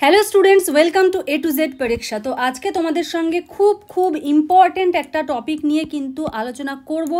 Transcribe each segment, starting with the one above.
Hello students welcome to A to Z পরীক্ষা তো আজকে তোমাদের সঙ্গে খুব খুব ইম্পর্ট্যান্ট একটা টপিক নিয়ে কিন্তু আলোচনা করব।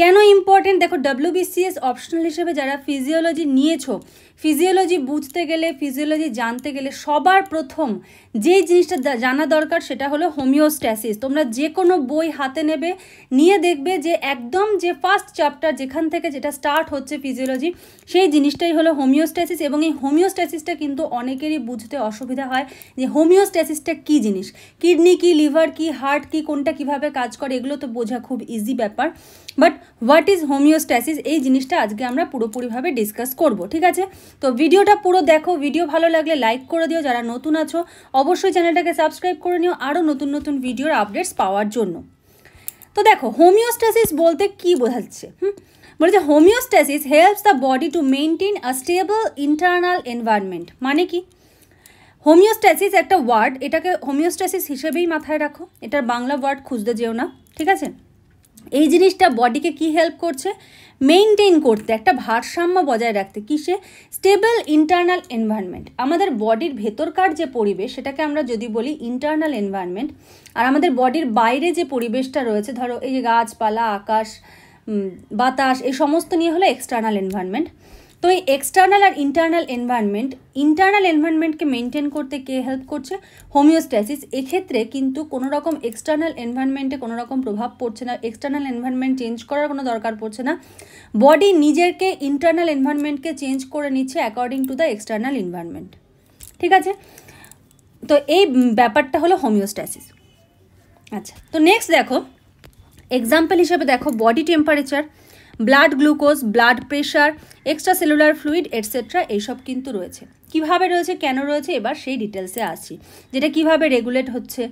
কেন ইম্পর্টেন্ট দেখো ডাব্লিউবিসিএস অপশনাল হিসেবে যারা ফিজিওলজি নিয়েছো ফিজিওলজি বুঝতে গেলে ফিজিওলজি জানতে গেলে সবার প্রথম যেই জিনিসটা জানা দরকার সেটা হলো হোমিওস্ট্যাসিস তোমরা যে কোনো বই হাতে নেবে, নিয়ে দেখবে যে একদম যে ফার্স্ট চ্যাপ্টার যেখান থেকে যেটা স্টার্ট হচ্ছে ফিজিওলজি সেই জিনিসটাই হলো হোমিওস্ট্যাসিস এবং এই হোমিওস্ট্যাসিসটা কিন্তু অনেকেরই বুঝতে অসুবিধা হয় যে হোমিওস্ট্যাসিসটা কী জিনিস? কিডনি কি, লিভার কি, হার্ট কি, কোনটা কীভাবে কাজ করে, এগুলো তো বোঝা খুব ইজি ব্যাপার। বাট হোয়াট ইজ হোমিওস্ট্যাসিস এই জিনিসটা আজকে আমরা পুরোপুরিভাবে ডিসকাস করব, ঠিক আছে? তো ভিডিওটা পুরো দেখো, ভিডিও ভালো লাগলে লাইক করে দিও, যারা নতুন আছো, অবশ্যই চ্যানেলটাকে সাবস্ক্রাইব করে নিও, আরও নতুন নতুন ভিডিওর আপডেটস পাওয়ার জন্য। তো দেখো হোমিওস্ট্যাসিস বলতে কি বোঝাচ্ছে? হুম? বলে যে homeostasis helps the body to maintain a stable internal environment মানে কি? হোমিওস্ট্যাসিস একটা ওয়ার্ড এটাকে হোমিওস্ট্যাসিস হিসেবেই মাথায় রাখো। এটার বাংলা ওয়ার্ড খুঁজতে যেও না, ঠিক আছে? এই জিনিসটা বডিকে কি হেল্প করছে? মেনটেন করতে, একটা ভারসাম্য বজায় রাখতে। কিসে? স্টেবল ইন্টারনাল এনভায়রনমেন্ট আমাদের বডির ভেতরকার যে পরিবেশ, সেটাকে আমরা যদি বলি ইন্টারনাল এনভায়রনমেন্ট আর আমাদের বডির বাইরে যে পরিবেশটা রয়েছে, ধরো এই গাছপালা, আকাশ বাতাস, এই সমস্ত নিয়ে হলো এক্সটার্নাল এনভায়রনমেন্ট তো এই এক্সটার্নাল আর ইন্টারনাল এনভায়রনমেন্ট ইন্টারনাল এনভায়রনমেন্টকে মেনটেন করতে কে হেল্প করছে? হোমিওস্ট্যাসিস এক্ষেত্রে কিন্তু কোনো রকম এক্সটার্নাল এনভায়রনমেন্টে কোনো রকম প্রভাব পড়ছে না এক্সটার্নাল এনভায়রনমেন্ট চেঞ্জ করার কোনো দরকার পড়ছে না। বডি নিজেকে ইন্টারনাল এনভায়রনমেন্টকে চেঞ্জ করে নিচ্ছে according to the external environment ঠিক আছে? তো এই ব্যাপারটা হলো হোমিওস্ট্যাসিস আচ্ছা তো নেক্সট দেখো এক্সাম্পল হিসেবে দেখো body temperature blood glucose blood pressure extra cellular fluid etcetera এইসব কিন্তু রয়েছে। কীভাবে রয়েছে, কেন রয়েছে, এবার সেই ডিটেলসে আসি যেটা কীভাবে রেগুলেট হচ্ছে,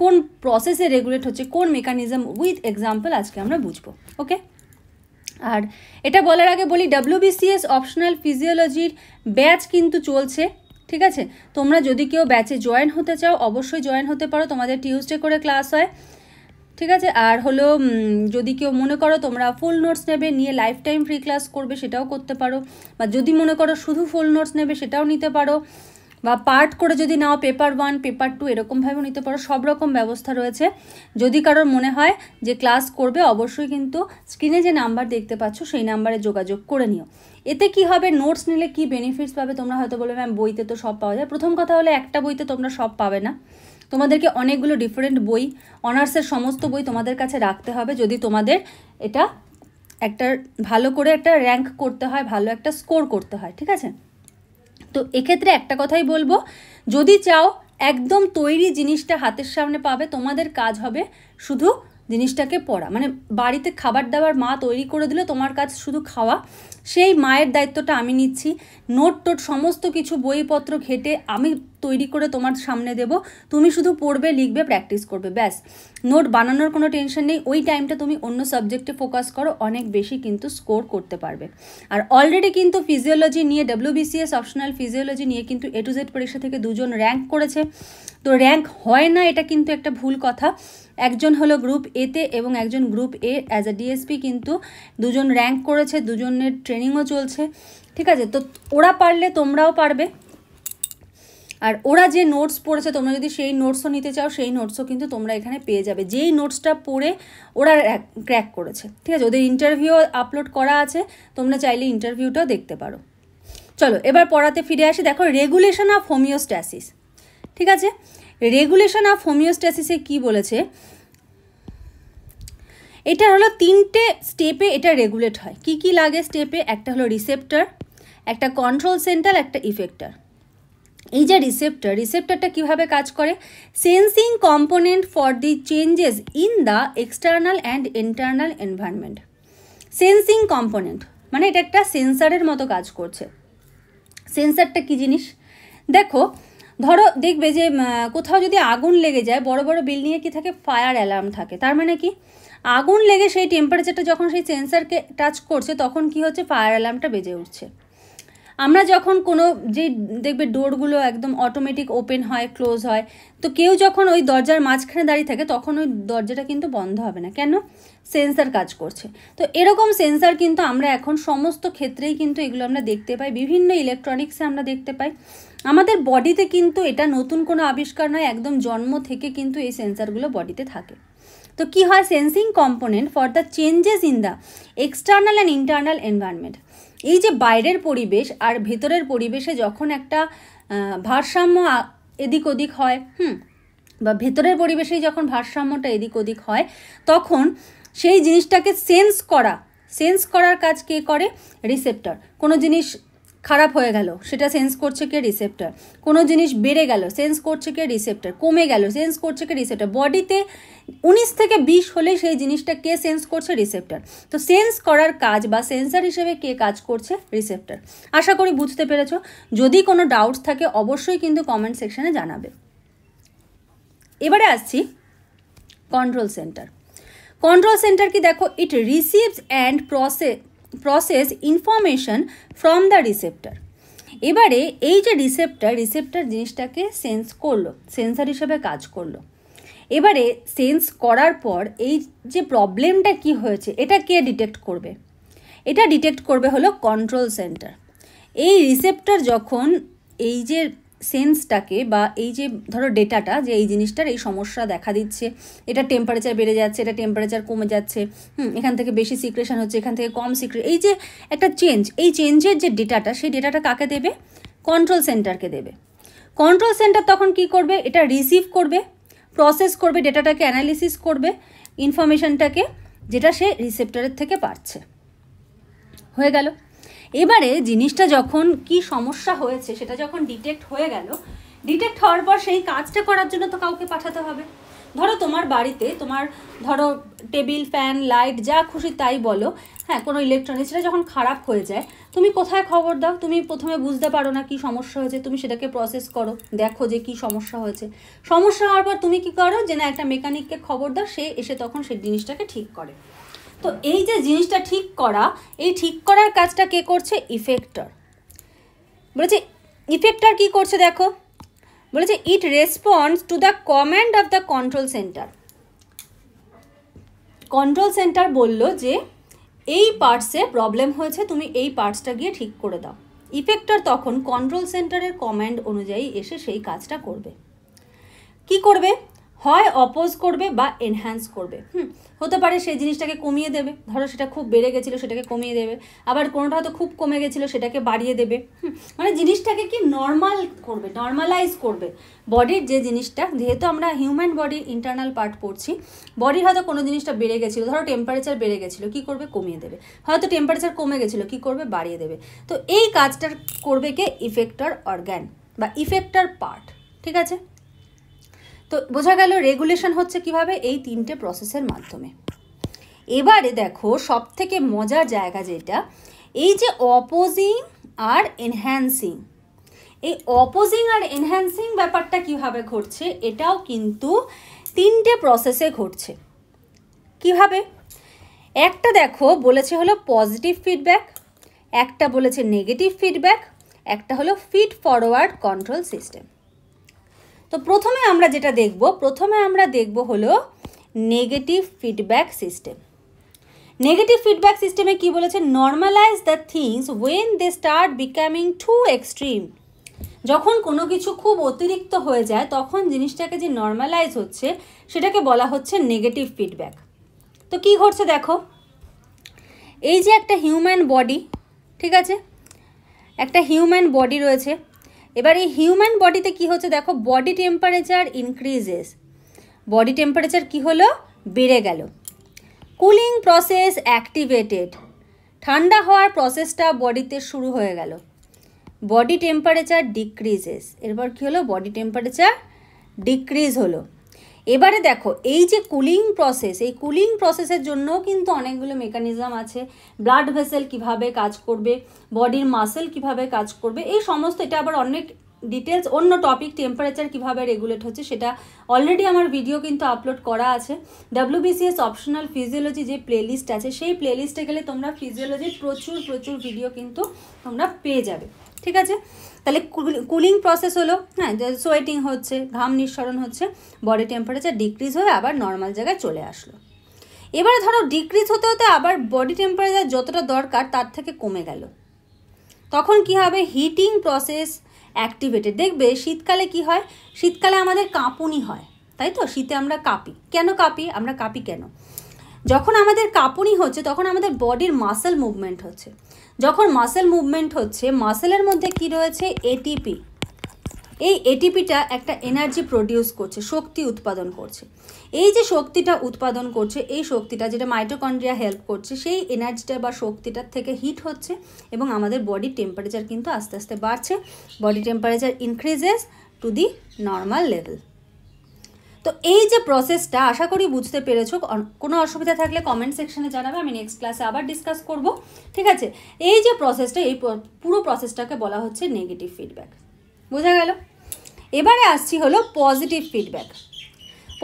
কোন প্রসেসে রেগুলেট হচ্ছে, কোন মেকানিজম উইথ এক্সাম্পল আজকে আমরা বুঝব ওকে আর এটা বলার আগে বলি ডাব্লিউবিসিএস অপশনাল ফিজিওলজির ব্যাচ কিন্তু চলছে, ঠিক আছে? তোমরা যদি কেউ ব্যাচে জয়েন হতে চাও, অবশ্যই জয়েন হতে পারো। তোমাদের টিউসডে করে ক্লাস হয়। ঠিক আছে? আর হলো যদি কেউ মনে করো তোমরা ফুল নোটস নেবে, নিয়ে লাইফ টাইম ফ্রি ক্লাস করবে, সেটাও করতে পারো। বা যদি মনে করো শুধু ফুল নোটস নেবে, সেটাও নিতে পারো। বা পার্ট করে যদি নাও পেপার ওয়ান পেপার টু এরকমভাবেও নিতে পারো। সব রকম ব্যবস্থা রয়েছে। যদি কারোর মনে হয় যে ক্লাস করবে, অবশ্যই কিন্তু স্ক্রিনে যে নাম্বার দেখতে পাচ্ছ, সেই নাম্বারে যোগাযোগ করে নিও। এতে কি হবে? নোটস নিলে কি বেনিফিটস পাবে? তোমরা হয়তো বলবে ম্যাম বইতে তো সব পাওয়া যায়। প্রথম কথা হলে, একটা বইতে তোমরা সব পাবে না। তোমাদেরকে অনেকগুলো ডিফারেন্ট বই অনার্সের সমস্ত বই তোমাদের কাছে রাখতে হবে যদি তোমাদের এটা একটা ভালো করে একটা র্যাঙ্ক করতে হয়, ভালো একটা স্কোর করতে হয়, ঠিক আছে? তো এক্ষেত্রে একটা কথাই বলব, যদি চাও একদম তৈরি জিনিসটা হাতের সামনে পাবে, তোমাদের কাজ হবে শুধু জিনিসটাকে পড়া। মানে বাড়িতে খাবার দাবার মা তৈরি করে দিলে, তোমার কাজ শুধু খাওয়া। সেই মায়ের দায়িত্বটা আমি নিচ্ছি। নোট টোট সমস্ত কিছু বইপত্র ঘেটে আমি তৈরি করে তোমার সামনে দেব। তুমি শুধু পড়বে, লিখবে প্র্যাকটিস করবে, ব্যাস। নোট বানানোর কোনো টেনশন নেই। ওই টাইমটা তুমি অন্য সাবজেক্টে ফোকাস করো, অনেক বেশি কিন্তু স্কোর করতে পারবে। আর অলরেডি কিন্তু ফিজিওলজি নিয়ে ডাব্লিউবিসিএস অপশনাল ফিজিওলজি নিয়ে কিন্তু এ টু জেড পরীক্ষা থেকে দুজন র্যাঙ্ক করেছে। তো র্যাঙ্ক হয় না, এটা কিন্তু একটা ভুল কথা। একজন হলো গ্রুপ এতে এবং একজন group A as a DSP কিন্তু দুজন র্যাঙ্ক করেছে, দুজনের ট্রেনিংও চলছে। ঠিক আছে? তো ওরা পারলে তোমরাও পারবে। আর ওরা যে নোটস পড়েছে, তোমরা যদি সেই নোটসও নিতে চাও, সেই নোটসও কিন্তু তোমরা এখানে পেয়ে যাবে। যেই নোটসটা পড়ে ওরা ক্র্যাক করেছে। ঠিক আছে? ওদের ইন্টারভিউ আপলোড করা আছে, তোমরা চাইলে ইন্টারভিউটাও দেখতে পারো। চলো, এবার পড়াতে ফিরে আসি। দেখো রেগুলেশন অফ হোমিওস্ট্যাসিস ঠিক আছে? রেগুলেশন অফ হোমিওস্ট্যাসিসে কি বলেছে? এটা হলো তিনটে স্টেপে এটা রেগুলেট হয়। কি কি লাগে স্টেপে একটা হলো রিসেপ্টার একটা কন্ট্রোল সেন্টার একটা ইফেক্টার এই যে রিসেপ্টার রিসেপ্টারটা কীভাবে কাজ করে? Sensing component for the changes in the external and internal environment sensing component মানে এটা একটা সেন্সারের মতো কাজ করছে। সেন্সারটা কি জিনিস? দেখো, ধরো দেখবে যে কোথাও যদি আগুন লেগে যায়, বড় বড় বিল্ডিংয়ে কি থাকে? ফায়ার অ্যালার্ম থাকে। তার মানে কি? আগুন লেগে সেই টেম্পারেচারটা যখন সেই সেন্সারকে টাচ করছে, তখন কি হচ্ছে? ফায়ার অ্যালার্মটা বেজে উঠছে। আমরা যখন কোনো যে দেখবে ডোরগুলো একদম অটোমেটিক ওপেন হয় ক্লোজ হয়, তো কেউ যখন ওই দরজার মাঝখানে দাঁড়িয়ে থাকে, তখন ওই দরজাটা কিন্তু বন্ধ হবে না। কেন? সেন্সার কাজ করছে। তো এরকম সেন্সার কিন্তু আমরা এখন সমস্ত ক্ষেত্রেই কিন্তু এগুলো আমরা দেখতে পাই। বিভিন্ন ইলেকট্রনিক্সে আমরা দেখতে পাই। আমাদের বডিতে কিন্তু এটা নতুন কোনো আবিষ্কার নয়, একদম জন্ম থেকে কিন্তু এই সেন্সারগুলো বডিতে থাকে। তো কি হয়? Sensing component for the changes in the external and internal environment এই যে বাইরের পরিবেশ আর ভেতরের পরিবেশে যখন একটা ভারসাম্য এদিক ওদিক হয়, হুম, বা ভেতরের পরিবেশেই যখন ভারসাম্যটা এদিক ওদিক হয়, তখন সেই জিনিসটাকে সেন্স করা সেন্স করার কাজ কে করে? রিসেপ্টর কোনো জিনিস খারাপ হয়ে গেল, সেটা সেন্স করছে কে রিসেপ্টার কোনো জিনিস বেড়ে গেল সেন্স করছে কে রিসেপ্টার কমে গেল সেন্স করছে কে রিসেপ্টার বডিতে উনিশ থেকে বিশ হলে সেই জিনিসটা কে সেন্স করছে? রিসেপ্টার তো সেন্স করার কাজ বা সেন্সার হিসেবে কে কাজ করছে? রিসেপ্টার আশা করি বুঝতে পেরেছ। যদি কোনো ডাউটস থাকে, অবশ্যই কিন্তু কমেন্ট সেকশানে জানাবে। এবারে আসছি কন্ট্রোল সেন্টার কন্ট্রোল সেন্টার কি দেখো it receives and process process information from the receptor এবারে এই যে রিসেপ্টার রিসেপ্টার জিনিসটাকে সেন্স করল সেন্সার হিসেবে কাজ করল। এবারে সেন্স করার পর এই যে প্রবলেমটা কি হয়েছে, এটা কে ডিটেক্ট করবে? এটা ডিটেক্ট করবে হলো কন্ট্রোল সেন্টার এই রিসেপ্টার যখন এই যে সেন্সটাকে বা এই যে ধরো ডেটাটা যে এই জিনিসটার এই সমস্যা দেখা দিচ্ছে, এটা টেম্পারেচার বেড়ে যাচ্ছে, এটা টেম্পারেচার কমে যাচ্ছে, হুম, এখান থেকে বেশি সিক্রেশন হচ্ছে, এখান থেকে কম সিক্রে এই যে একটা চেঞ্জ এই চেঞ্জের যে ডেটাটা সেই ডেটাটা কাকে দেবে? কন্ট্রোল সেন্টারকে দেবে। কন্ট্রোল সেন্টার তখন কি করবে? এটা রিসিভ করবে প্রসেস করবে ডেটাটাকে অ্যানালিসিস করবে ইনফরমেশনটাকে যেটা সে রিসেপ্টারের থেকে পাচ্ছে। হয়ে গেল। এবারে জিনিসটা যখন কি সমস্যা হয়েছে, সেটা যখন ডিটেক্ট হয়ে গেল ডিটেক্ট হওয়ার পর সেই কাজটা করার জন্য তো কাউকে পাঠাতে হবে। ধরো তোমার বাড়িতে তোমার ধরো টেবিল, ফ্যান, লাইট, যা খুশি তাই বলো হ্যাঁ কোনো ইলেকট্রনিক্সটা যখন খারাপ হয়ে যায়, তুমি কোথায় খবর দাও? তুমি প্রথমে বুঝতে পারো না কি সমস্যা হয়েছে, তুমি সেটাকে প্রসেস করো, দেখো যে কি সমস্যা হয়েছে। সমস্যা হওয়ার পর তুমি কি করো? যে না, একটা মেকানিককে খবর দাও, সে এসে তখন সেই জিনিসটাকে ঠিক করে। তো এই যে জিনিসটা ঠিক করা, এই ঠিক করার কাজটা কে করছে? ইফেক্টর বলেছে ইফেক্টর কি করছে দেখো? বলেছে it response to the command of the control centre control centre বলল যে, এই পার্টসে প্রবলেম হয়েছে, তুমি এই পার্টসটা গিয়ে ঠিক করে দাও। ইফেক্টর তখন কন্ট্রোল সেন্টারের কমান্ড অনুযায়ী এসে সেই কাজটা করবে। কি করবে? হয় অপোজ করবে বা এনহ্যান্স করবে। হুম, হতে পারে সেই জিনিসটাকে কমিয়ে দেবে। ধরো সেটা খুব বেড়ে গেছিল, সেটাকে কমিয়ে দেবে। আবার কোনোটা হয়তো খুব কমে গেছিল, সেটাকে বাড়িয়ে দেবে। হুম মানে জিনিসটাকে কি নর্মাল করবে নর্মালাইজ করবে। বডির যে জিনিসটা, যেহেতু আমরা হিউম্যান বডির ইন্টারনাল পার্ট পড়ছি বডির হয়তো কোনো জিনিসটা বেড়ে গেছিল, ধরো টেম্পারেচার বেড়ে গেছিল, কী করবে? কমিয়ে দেবে। হয়তো টেম্পারেচার কমে গেছিল, কী করবে? বাড়িয়ে দেবে। তো এই কাজটার করবে কে? ইফেক্টর অর্গ্যান বা ইফেক্টর পার্ট ঠিক আছে? তো বোঝা গেল রেগুলেশন হচ্ছে কীভাবে এই তিনটে প্রসেসের মাধ্যমে। এবারে দেখো সব থেকে মজার জায়গা যেটা, এই যে অপোজিং আর এনহ্যান্সিং এই অপোজিং আর এনহ্যান্সিং ব্যাপারটা কীভাবে ঘটছে, এটাও কিন্তু তিনটে প্রসেসে ঘটছে। কীভাবে? একটা দেখো বলেছে হলো পজিটিভ ফিডব্যাক একটা বলেছে নেগেটিভ ফিডব্যাক একটা হলো ফিড ফরওয়ার্ড কন্ট্রোল সিস্টেম তো প্রথমে আমরা যেটা দেখব, প্রথমে আমরা দেখব হলো negative feedback system negative feedback সিস্টেমে কি বলেছে? Normalise the things when they start becoming too extreme যখন কোনো কিছু খুব অতিরিক্ত হয়ে যায়, তখন জিনিসটাকে যে নর্মালাইজ হচ্ছে, সেটাকে বলা হচ্ছে নেগেটিভ ফিডব্যাক তো কি ঘটছে দেখো? এই যে একটা হিউম্যান বডি ঠিক আছে? একটা হিউম্যান বডি রয়েছে। এবার এই হিউম্যান বডিতে কি হচ্ছে দেখো body temperature increases body temperature কি হলো? বেড়ে গেল। কুলিং প্রসেস অ্যাক্টিভেটেড ঠান্ডা হওয়ার প্রসেসটা বডিতে শুরু হয়ে গেল। বডি টেম্পারেচার ডিক্রিজেস এরপর কী হলো? বডি টেম্পারেচার ডিক্রিজ হলো। এবারে দেখো, এই যে কুলিং প্রসেস এই কুলিং প্রসেসের জন্যও কিন্তু অনেকগুলো মেকানিজম আছে। ব্লাড ভেসেল কীভাবে কাজ করবে বডির মাসেল কীভাবে কাজ করবে, এই সমস্ত, এটা আবার অনেক ডিটেলস অন্য টপিক টেম্পারেচার কীভাবে রেগুলেট হচ্ছে সেটা অলরেডি আমার ভিডিও কিন্তু আপলোড করা আছে। ডাব্লিউবিসিএস অপশনাল ফিজিওলজি যে প্লেলিস্ট আছে, সেই প্লেলিস্টে গেলে তোমরা ফিজিওলজির প্রচুর প্রচুর ভিডিও কিন্তু তোমরা পেয়ে যাবে। ঠিক আছে? তাহলে কুলিং প্রসেস হলো হ্যাঁ সোয়েটিং হচ্ছে, ঘাম নিঃসরণ হচ্ছে বডি টেম্পারেচার ডিক্রিজ হয়ে আবার নর্মাল জায়গায় চলে আসলো। এবারে ধরো ডিক্রিজ হতে হতে আবার বডি টেম্পারেচার যতটা দরকার তার থেকে কমে গেল। তখন কি হবে? হিটিং প্রসেস অ্যাক্টিভেটেড দেখবে শীতকালে কি হয়? শীতকালে আমাদের কাঁপুনি হয়, তাই তো? শীতে আমরা কাঁপি। কেন কাঁপি? আমরা কাঁপি কেন? যখন আমাদের কাঁপুনি হচ্ছে, তখন আমাদের বডির মাসেল মুভমেন্ট হচ্ছে। যখন মাসেল মুভমেন্ট হচ্ছে মাসেলের মধ্যে কি রয়েছে? এটিপি এই এটিপিটা একটা এনার্জি প্রডিউস করছে, শক্তি উৎপাদন করছে। এই যে শক্তিটা উৎপাদন করছে, এই শক্তিটা যেটা মাইটোকন্ড্রিয়া হেল্প করছে, সেই এনার্জিটা বা শক্তিটার থেকে হিট হচ্ছে এবং আমাদের বডি টেম্পারেচার কিন্তু আস্তে আস্তে বাড়ছে। Body temperature increases to the normal level তো এই যে প্রসেসটা আশা করি বুঝতে পেরেছ। কোনো অসুবিধা থাকলে কমেন্ট সেকশনে জানাবে, আমি নেক্সট ক্লাসে আবার ডিসকাস করব। ঠিক আছে? এই যে প্রসেসটা এই পুরো প্রসেসটাকে বলা হচ্ছে নেগেটিভ ফিডব্যাক বোঝা গেল? এবারে আসছি হলো পজিটিভ ফিডব্যাক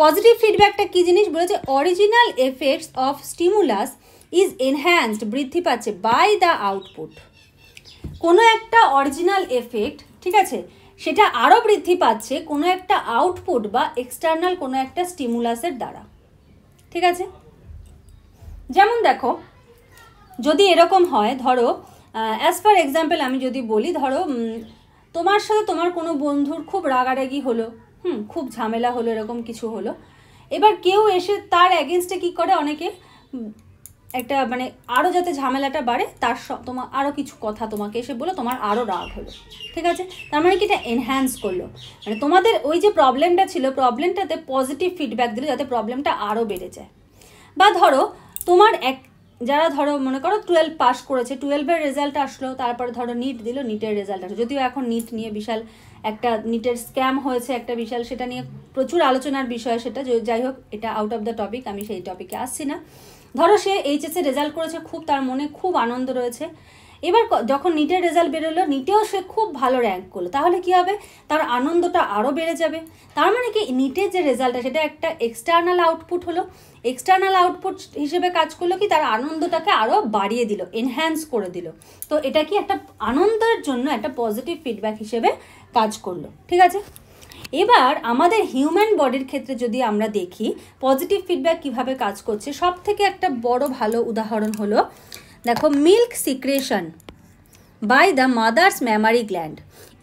পজিটিভ ফিডব্যাকটা কী জিনিস বলেছে? Original effects of stimulus is enhanced বৃদ্ধি পাচ্ছে বাই দ্য আউটপুট কোনো একটা অরিজিনাল এফেক্ট ঠিক আছে? সেটা আরও বৃদ্ধি পাচ্ছে কোনো একটা আউটপুট বা এক্সটার্নাল কোনো একটা স্টিমুলাসের দ্বারা। ঠিক আছে? যেমন দেখো, যদি এরকম হয়, ধরো অ্যাজ ফার এক্সাম্পল আমি যদি বলি, ধরো তোমার সাথে তোমার কোনো বন্ধুর খুব রাগারাগি হলো, হুম, খুব ঝামেলা হলো, এরকম কিছু হলো। এবার কেউ এসে তার অ্যাগেনস্টে কী করে? অনেকে একটা মানে আরও যাতে ঝামেলাটা বাড়ে, তার তোমার আরও কিছু কথা তোমাকে এসে বলো তোমার আরও রাগ হলো। ঠিক আছে? তার মানে কি এটা এনহ্যান্স করল। মানে তোমাদের ওই যে প্রবলেমটা ছিল প্রবলেমটাতে পজিটিভ ফিডব্যাক দিলে যাতে প্রবলেমটা আরও বেড়ে যায়। বা ধরো, তোমার এক, যারা ধরো মনে করো টুয়েলভ পাস করেছে টুয়েলভের রেজাল্ট আসলো, তারপরে ধরো নিট দিল নিটের রেজাল্ট আসলো। যদিও এখন নিট নিয়ে বিশাল একটা নিটের স্ক্যাম হয়েছে একটা বিশাল, সেটা নিয়ে প্রচুর আলোচনার বিষয় সেটা। যাই হোক, এটা আউট অফ দ্য টপিক আমি সেই টপিকে আসছি না। ধরো সে এইচএসে রেজাল্ট করেছে, খুব তার মনে খুব আনন্দ রয়েছে। এবার যখন নিটের রেজাল্ট বেরোলো নিটেও সে খুব ভালো র্যাঙ্ক করল। তাহলে কি হবে? তার আনন্দটা আরও বেড়ে যাবে। তার মানে কি? নিটের যে রেজাল্টটা সেটা একটা এক্সটার্নাল আউটপুট হলো। এক্সটার্নাল আউটপুট হিসেবে কাজ করল কি? তার আনন্দটাকে আরও বাড়িয়ে দিল এনহ্যান্স করে দিল। তো এটা কি একটা আনন্দের জন্য একটা পজিটিভ ফিডব্যাক হিসেবে কাজ করল। ঠিক আছে? এবার আমাদের হিউম্যান বডির ক্ষেত্রে যদি আমরা দেখি পজিটিভ ফিডব্যাক কীভাবে কাজ করছে সব থেকে একটা বড় ভালো উদাহরণ হলো, দেখো milk secretion by the mother's memory gland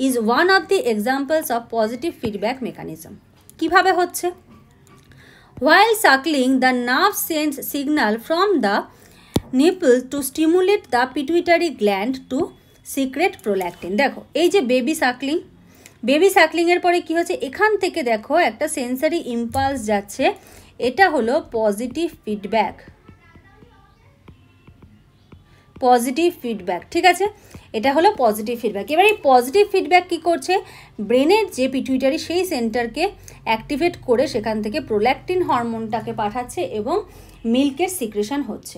is one of the examples of positive feedback mechanism কীভাবে হচ্ছে? While suckling the nerve sense signal from the nipple to stimulate the pituitary gland to secrete prolactin দেখো, এই যে baby suckling baby সাকলিংয়ের পরে কি হচ্ছে? এখান থেকে দেখো, একটা সেন্সারি ইম্পালস যাচ্ছে। এটা হলো পজিটিভ ফিডব্যাক পজিটিভ ফিডব্যাক ঠিক আছে? এটা হলো পজিটিভ ফিডব্যাক এবার এই পজিটিভ ফিডব্যাক কি করছে? ব্রেনের যে পিটুইটারি সেই সেন্টারকে অ্যাক্টিভেট করে সেখান থেকে প্রোল্যাক্টিন হরমোনটাকে পাঠাচ্ছে এবং মিল্কের সিক্রেশন হচ্ছে।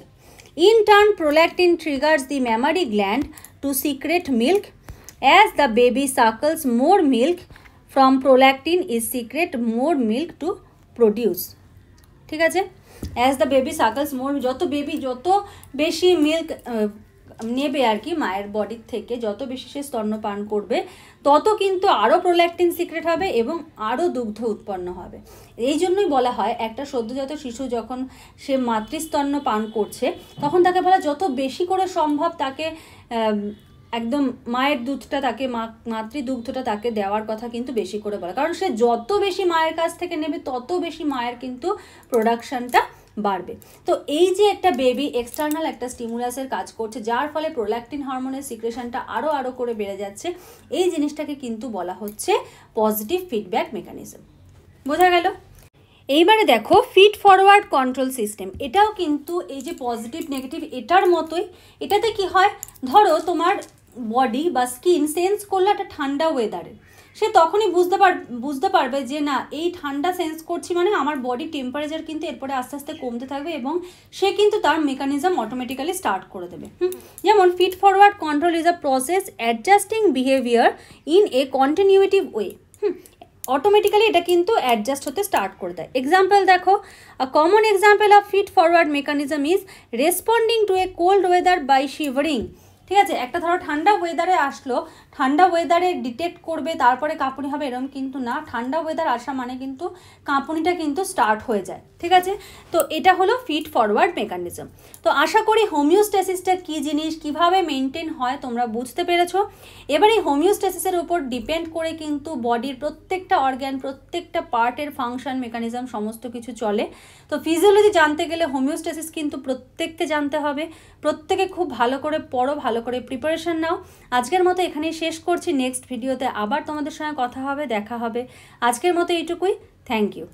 In turn prolactin triggers the mammary gland to secrete milk As the baby suckles, more milk from prolactin is secret more milk to produce. ঠিক আছে as the baby suckles more যত baby যত বেশি milk নেবে আর কি মায়ের বডির থেকে যত বেশি সে স্তন্যপান করবে তত কিন্তু আরও প্রোল্যাক্টিন সিক্রেট হবে এবং আরও দুগ্ধ উৎপন্ন হবে এই জন্যই বলা হয় একটা সদ্যজাত শিশু যখন সে মাতৃস্তন্য পান করছে তখন তাকে বলা যত বেশি করে সম্ভব তাকে একদম মায়ের দুধটা তাকে মা, মাতৃদুগ্ধটা তাকে দেওয়ার কথা কিন্তু বেশি করে বলে। কারণ সে যত বেশি মায়ের কাছ থেকে নেবে, তত বেশি মায়ের কিন্তু প্রোডাকশানটা বাড়বে। তো এই যে একটা বেবি এক্সটার্নাল একটা স্টিমুলাসের কাজ করছে, যার ফলে প্রোল্যাক্টিন হরমোনের সিক্রেশনটা আরও আরও করে বেড়ে যাচ্ছে, এই জিনিসটাকে কিন্তু বলা হচ্ছে পজিটিভ ফিডব্যাক মেকানিজম বোঝা গেল? এইবারে দেখো ফিড ফরওয়ার্ড কন্ট্রোল সিস্টেম এটাও কিন্তু এই যে পজিটিভ নেগেটিভ এটার মতোই, এটাতে কি হয়? ধরো তোমার বডি বা স্কিন সেন্স করল একটা ঠান্ডা ওয়েদারে সে তখনই বুঝতে পার, বুঝতে পারবে যে না, এই ঠান্ডা সেন্স করছি মানে আমার বডি টেম্পারেচার কিন্তু এরপরে আস্তে আস্তে কমতে থাকবে এবং সে কিন্তু তার মেকানিজম অটোমেটিক্যালি স্টার্ট করে দেবে। যেমন feed forward control is a process adjusting behaviour in a continuative way automatically এটা কিন্তু অ্যাডজাস্ট হতে স্টার্ট করে দেয়। এক্সাম্পল দেখো a common example of feed forward mechanism is responding to a cold weather by shivering ঠিক আছে? একটা ধরো ঠান্ডা ওয়েদারে আসলো ঠান্ডা ওয়েদারে ডিটেক্ট করবে, তারপরে কাঁপুনি হবে এরকম কিন্তু না। ঠান্ডা ওয়েদার আসা মানে কিন্তু কাঁপুনিটা কিন্তু স্টার্ট হয়ে যায়, ঠিক আছে? তো এটা হলো ফিট ফরওয়ার্ড মেকানিজম তো আশা করি হোমিওস্ট্যাসিসটা কী জিনিস, কীভাবে মেনটেন হয় তোমরা বুঝতে পেরেছ। এবার এই হোমিওস্ট্যাসিসের উপর ডিপেন্ড করে কিন্তু বডির প্রত্যেকটা অর্গ্যান প্রত্যেকটা পার্টের ফাংশন মেকানিজম সমস্ত কিছু চলে। তো ফিজিওলজি জানতে গেলে হোমিওস্ট্যাসিস কিন্তু প্রত্যেককে জানতে হবে। প্রত্যেকে খুব ভালো করে পড়ো, ভালো করে প্রিপারেশান নাও। আজকের মতো এখানেই শেষ করছি নেক্সট ভিডিওতে আবার তোমাদের সঙ্গে কথা হবে, দেখা হবে। আজকের মতো এইটুকুই। Thank you